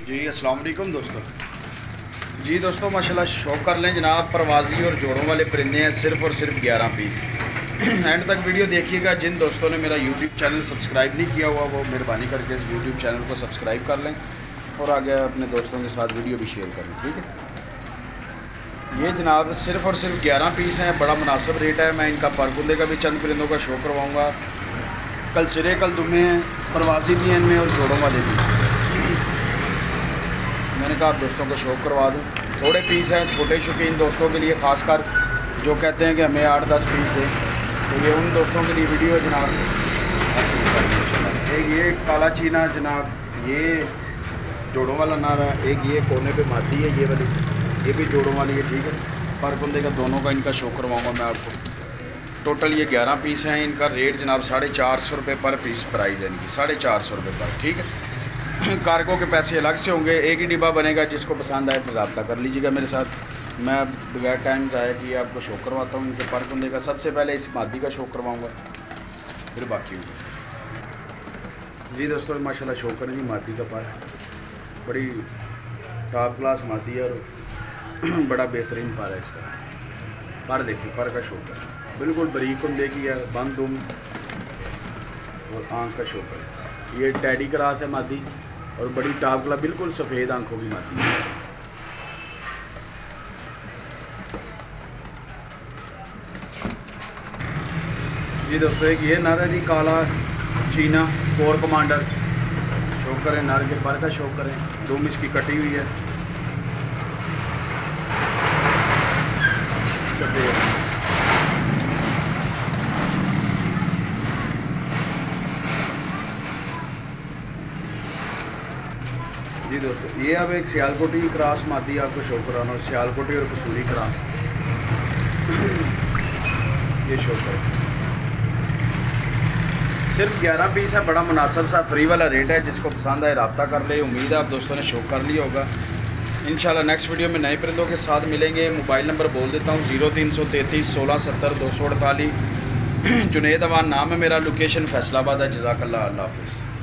जी, अस्सलाम वालेकुम दोस्तों। जी दोस्तों, माशाल्लाह शो कर लें जनाब, परवाजी और जोड़ों वाले परिंदे हैं, सिर्फ़ और सिर्फ़ 11 पीस। एंड तक वीडियो देखिएगा, जिन दोस्तों ने मेरा यूट्यूब चैनल सब्सक्राइब नहीं किया हुआ, वो मेहरबानी करके इस यूट्यूब चैनल को सब्सक्राइब कर लें और आगे अपने दोस्तों के साथ वीडियो भी शेयर करें, ठीक है? ये जनाब सिर्फ़ और सिर्फ़ 11 पीस हैं, बड़ा मुनासिब रेट है। मैं इनका परकुंदे का भी चंद परिंदों का शो करवाऊँगा। कल सिरे, कल दुमे हैं, परवाजी भी हैं इनमें और जोड़ों वाले भी मैंने कहा आप दोस्तों को शौक करवा दूँ। थोड़े पीस हैं, छोटे शौकीन दोस्तों के लिए खासकर, जो कहते हैं कि हमें आठ दस पीस दें। तो ये उन दोस्तों के लिए वीडियो है, जनाब। एक ये काला चीना, जनाब, ये जोड़ों वाला नारा है। एक ये कोने पे माती है, ये वाली। ये भी जोड़ों वाली है, ठीक है। पर बंदे का दोनों का इनका शो करवाऊँगा मैं आपको। टोटल ये ग्यारह पीस हैं, इनका रेट जनाब साढ़े चार सौ रुपये पर पीस प्राइस है इनकी। साढ़े चार सौ रुपये पर, ठीक है। कार्गो के पैसे अलग से होंगे, एक ही डिब्बा बनेगा जिसको पसंद आए तो रबता कर लीजिएगा मेरे साथ। मैं बगैर टाइम ज़ाया कि आपको शो करवाता हूँ, इनके पर बंदे का। सबसे पहले इस मादी का शो करवाऊँगा, फिर बाकी होगा। जी दोस्तों, माशाल्लाह शो करें जी मादी का पर बड़ी टॉप क्लास मादी है और बड़ा बेहतरीन पर है इसका। पर देखिए पर का शो बिल्कुल बरीक कुंदे की है, बंद उम और आँख का शो ये टैडी क्रास है मादी। और बड़ी टॉप क्लास बिल्कुल सफ़ेद आँखों की मादी है। जी दोस्तों, एक ये नर है जी काला चीना, कोर कमांडर। शो करें, नर के पर का शो करें। दुम इसकी कटी हुई है। जी दोस्तों ये अब एक सियालकोटी क्रॉस मादी आपको शो कराना और सियालकोटी और कसूरी क्रॉस ये शो करें सिर्फ़ 11 पीस है बड़ा मुनासब सा फ्री वाला रेट है जिसको पसंद आए रबता कर ले उम्मीद है आप दोस्तों ने शो कर लिया होगा इन नेक्स्ट वीडियो में नए परिंदों के साथ मिलेंगे मोबाइल नंबर बोल देता हूँ ज़ीरो तीन सौ तैंतीस सोलह सत्तर दो सौ अड़तालीस जुनेद अवान नाम है मेरा लोकेशन फैसलाबाद है जजाकल्ला अल्लाह हाफिज़